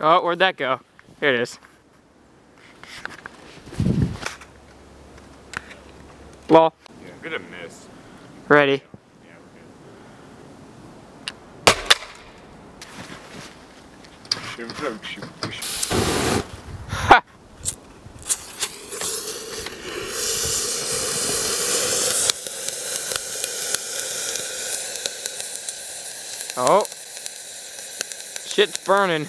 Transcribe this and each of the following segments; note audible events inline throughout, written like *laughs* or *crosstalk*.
Oh, where'd that go? Here it is. Ball. Yeah, good to miss. Ready. Yeah. Ha! Oh. Shit's burning.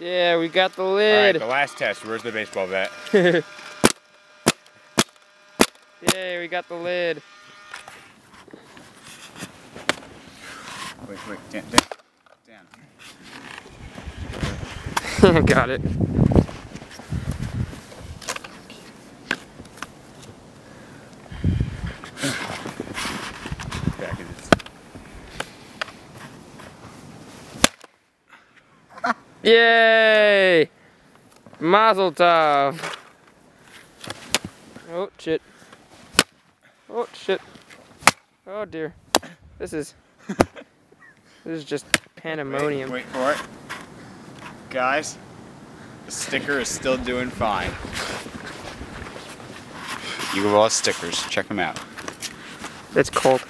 Yeah, we got the lid. All right, the last test. Where's the baseball bat? *laughs* Yay, we got the lid. Wait, wait, Dan, Dan. Dan. *laughs* got it is. Yay! Mazel tov. Oh shit. Oh shit. Oh dear. This is *laughs* this is just pandemonium. Wait, wait for it. Guys, the sticker is still doing fine. You have all stickers. Check them out. It's cold.